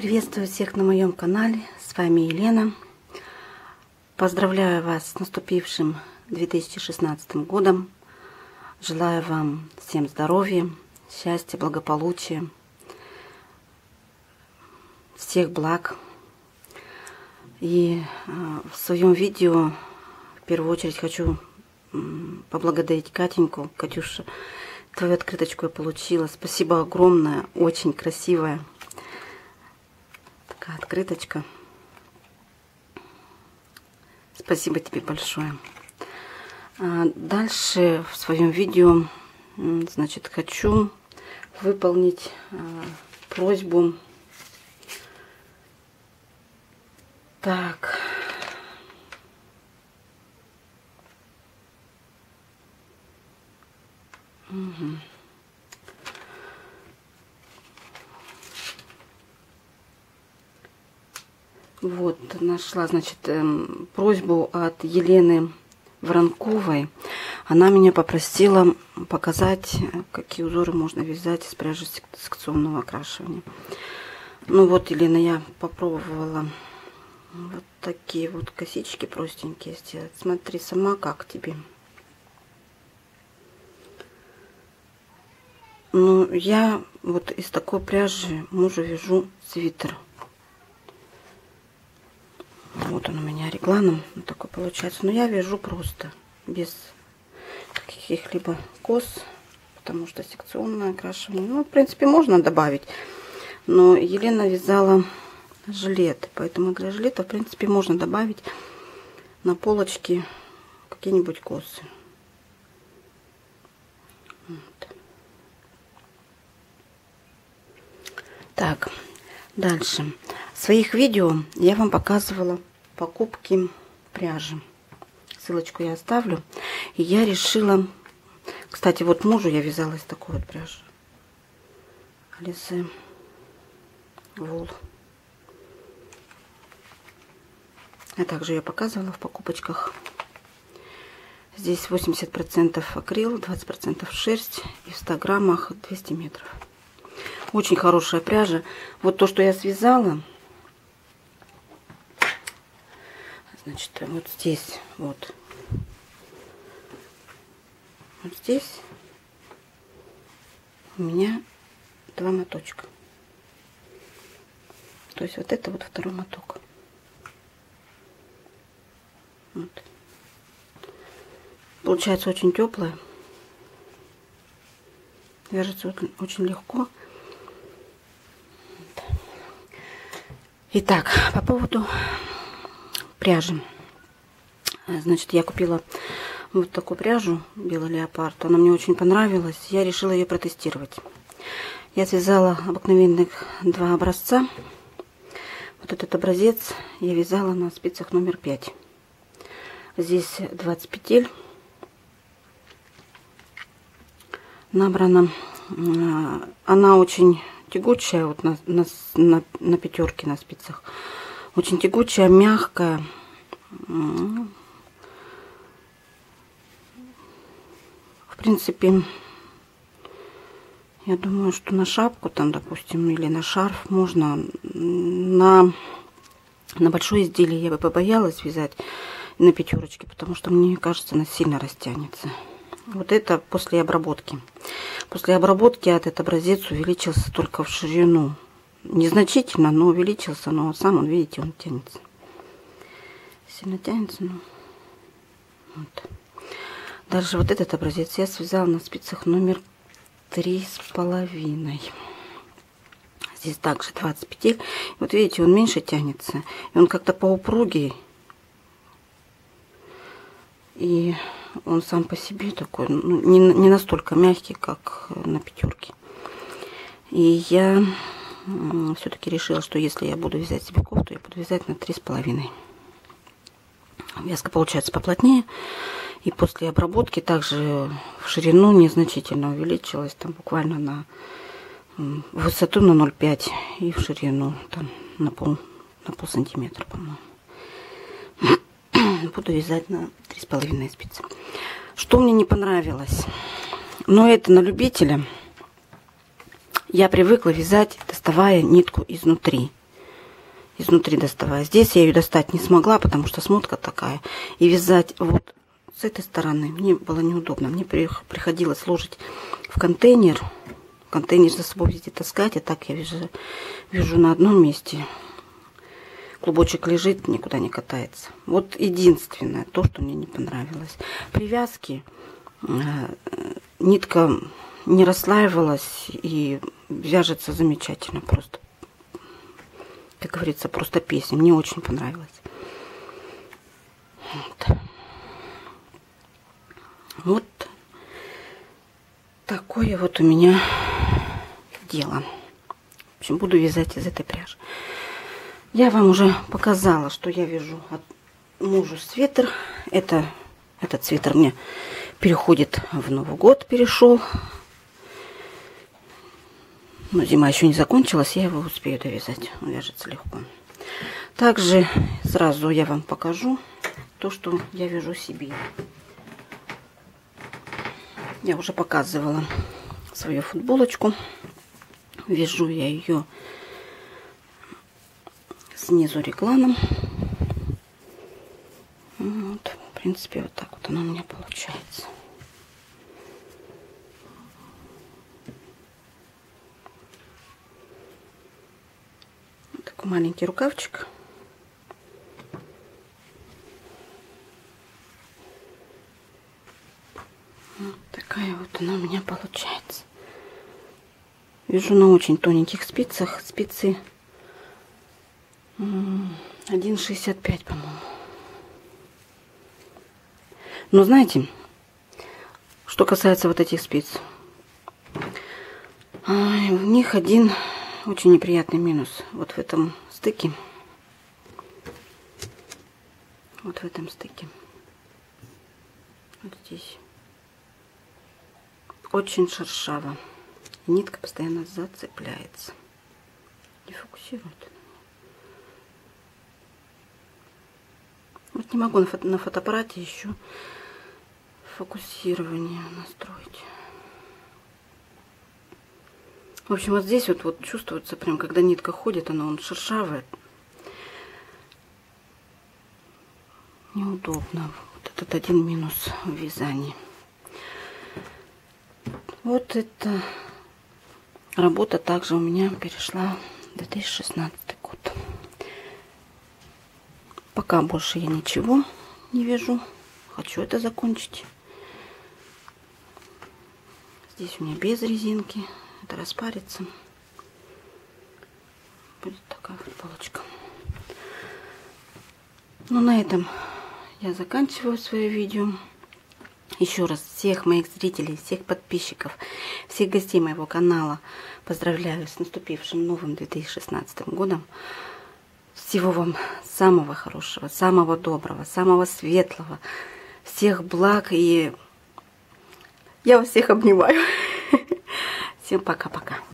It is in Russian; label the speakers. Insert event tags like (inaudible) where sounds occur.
Speaker 1: Приветствую всех на моем канале. С вами Елена. Поздравляю вас с наступившим 2016 годом. Желаю вам всем здоровья, счастья, благополучия, всех благ. И а, в своем видео в первую очередь хочу поблагодарить Катеньку. Катюша, твою открыточку я получила. Спасибо огромное, очень красивая такая открыточка. Спасибо тебе большое. А дальше в своем видео, значит, хочу выполнить а, просьбу. Так. Угу. Вот, нашла, значит, эм, просьбу от Елены Воронковой. Она меня попросила показать, какие узоры можно вязать из пряжи секционного окрашивания. Ну вот, Елена, я попробовала вот такие вот косички простенькие сделать. Смотри сама, как тебе. Ну, я вот из такой пряжи мужу вяжу свитер. Вот он у меня регланом вот такой получается. Но я вяжу просто, без каких-либо кос, потому что секционное окрашивание. Ну, в принципе, можно добавить. Но Елена вязала жилет, поэтому для жилета, в принципе, можно добавить на полочке какие-нибудь косы. Вот. Так, дальше. В своих видео я вам показывала покупки пряжи. Ссылочку я оставлю. И я решила... Кстати, вот мужу я вязала из такой вот пряжи. Алисы Вол. Я также ее показывала в покупочках. Здесь 80% акрил, 20% шерсть и в 100 граммах 200 метров. Очень хорошая пряжа. Вот то, что я связала, Значит, вот здесь, вот. Вот здесь у меня два моточка. То есть вот это вот второй моток. Вот. Получается очень теплая. Вяжется очень легко. Итак, по поводу пряжи. Значит, я купила вот такую пряжу белый леопард. Она мне очень понравилась. Я решила ее протестировать. Я связала обыкновенных два образца. Вот этот образец я вязала на спицах номер 5. Здесь 20 петель. Набрана. Она очень тягучая вот на, на, на, на пятерке на спицах. Очень тягучая, мягкая. В принципе, я думаю, что на шапку там, допустим, или на шарф можно. На, на большое изделие я бы побоялась вязать на пятерочке, потому что мне кажется, она сильно растянется. Вот это после обработки. После обработки этот образец увеличился только в ширину незначительно, но увеличился, но сам он, видите, он тянется. Сильно тянется, но вот. Дальше вот этот образец я связала на спицах номер три с половиной. Здесь также 20 петель. Вот видите, он меньше тянется. И он как-то поупругий. И он сам по себе такой, ну, не, не настолько мягкий, как на пятерке. И я все-таки решила, что если я буду вязать себе кофту, я буду вязать на три с половиной. Вязка получается поплотнее. И после обработки также в ширину незначительно увеличилась, там буквально на высоту на 0,5 и в ширину там на пол, на пол сантиметра, по-моему. (clears throat) Буду вязать на три с половиной спицы. Что мне не понравилось? Но это на любителя. Я привыкла вязать, доставая нитку изнутри. изнутри доставая. Здесь я ее достать не смогла, потому что смотка такая. И вязать вот с этой стороны мне было неудобно. Мне приходилось ложить в контейнер. Контейнер за собой везде таскать, а так я вяжу, вяжу на одном месте. Клубочек лежит, никуда не катается. Вот единственное, то, что мне не понравилось. Привязки, э, нитка не расслаивалась и вяжется замечательно просто. Как говорится, просто песня. Мне очень понравилось. Вот. вот такое вот у меня дело. В общем, буду вязать из этой пряжи. Я вам уже показала, что я вяжу от мужу свитер. Это, этот свитер мне переходит в Новый год, перешел. Но зима еще не закончилась, я его успею довязать. Он вяжется легко. Также сразу я вам покажу то, что я вяжу себе. Я уже показывала свою футболочку. Вяжу я ее снизу регланом. Вот, в принципе, вот так вот она у меня получается. такой маленький рукавчик. Вот такая вот она у меня получается. Вяжу на очень тоненьких спицах. Спицы 1,65, по-моему. Но знаете, что касается вот этих спиц, в них один очень неприятный минус вот в этом стыке. Вот в этом стыке. Вот здесь. Очень шершаво. Нитка постоянно зацепляется. Не фокусирует. Вот не могу на, фото, на фотоаппарате еще фокусирование настроить. В общем, вот здесь вот, вот чувствуется прям, когда нитка ходит, она он шершавая. Неудобно. Вот этот один минус в вязании. Вот эта работа также у меня перешла в 2016 год. Пока больше я ничего не вяжу. Хочу это закончить. Здесь у меня без резинки это распарится. Будет такая футболочка. Ну, на этом я заканчиваю свое видео. Еще раз всех моих зрителей, всех подписчиков, всех гостей моего канала поздравляю с наступившим новым 2016 годом. Всего вам самого хорошего, самого доброго, самого светлого, всех благ и я вас всех обнимаю. Всем пока-пока.